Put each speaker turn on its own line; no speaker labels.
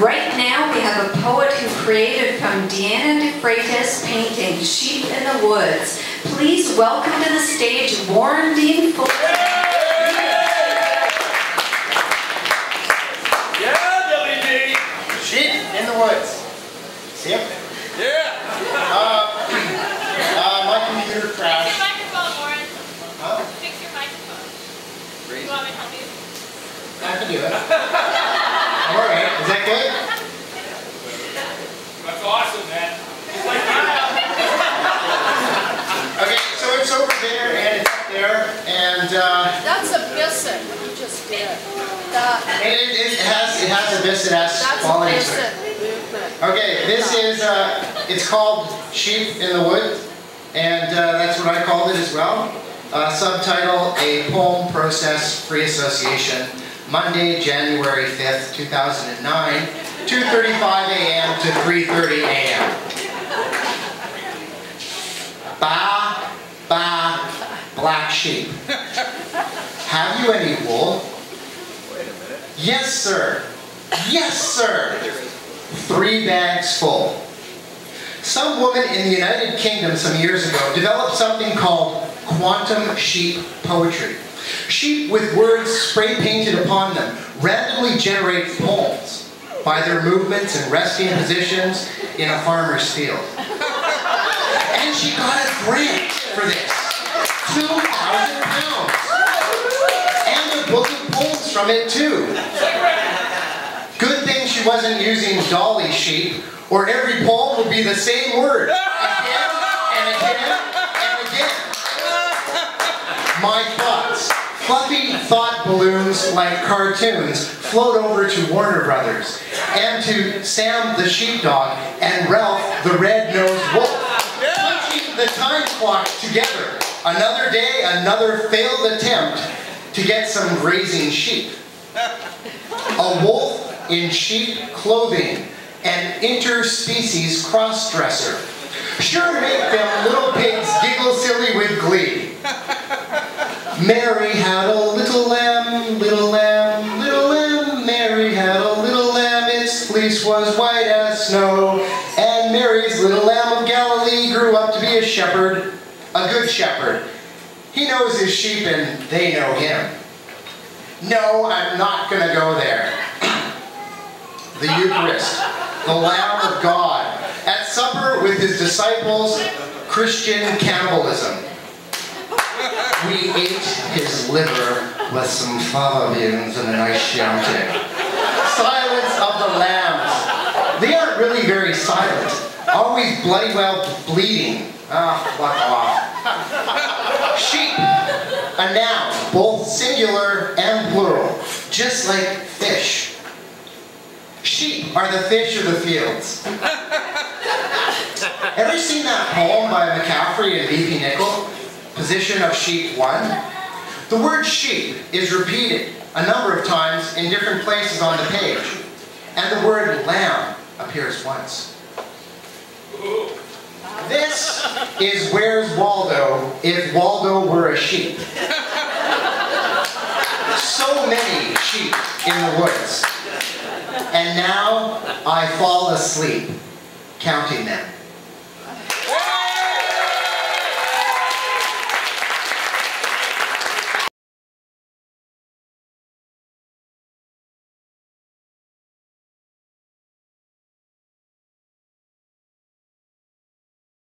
Right now, we have a poet who created from Diana de Freitas' painting, Sheep in the Woods. Please welcome to the stage Warren Dean Fulton.
Yeah, WD.
Sheep in the woods. See him?
Yeah.
Uh, uh, my computer
Fix
crashed. Is that good?
That's awesome, man.
Okay. So it's over there and it's up there, and uh,
That's a bisset, what you just did. That,
and it, it has it has a biscuit has
that's a
qualities it. Okay, this is, uh, it's called Sheep in the Wood, and uh, that's what I called it as well. Uh, subtitle, A Poem Process Free Association, Monday, January 5th, 2009, 2.35 a.m. to 3.30 a.m. Ba, ba, black sheep. Have you any wool? Wait a minute. Yes, sir. Yes, sir three bags full. Some woman in the United Kingdom some years ago developed something called quantum sheep poetry. Sheep with words spray painted upon them randomly generate poems by their movements and resting positions in a farmer's field. And she got a grant for this. Two thousand pounds. And a book of poems from it too. Good thing she wasn't using dolly sheep, or every poem would be the same word. Again and again and again. My. Fluffy thought balloons like cartoons float over to Warner Brothers and to Sam the sheepdog and Ralph the red-nosed wolf. Punching the time clock together. Another day, another failed attempt to get some grazing sheep. A wolf in sheep clothing, an interspecies crossdresser. Sure make them little pigs giggle silly with glee. Mary had a little lamb, little lamb, little lamb. Mary had a little lamb, its fleece was white as snow. And Mary's little lamb of Galilee grew up to be a shepherd, a good shepherd. He knows his sheep and they know him. No, I'm not gonna go there the Eucharist, the Lamb of God, at supper with his disciples, Christian cannibalism. We ate his liver with some fava beans and a nice chianti. Silence of the lambs. They aren't really very silent. Always bloody well bleeding. Ah, fuck off. Sheep, a noun, both singular and plural, just like fish. Sheep are the fish of the fields. Ever seen that poem by McCaffery and bp Nichol? Position of sheep one? The word sheep is repeated a number of times in different places on the page. And the word lamb appears once. This is Where's Waldo if Waldo were a sheep. So many sheep in the woods. And now I fall asleep counting them.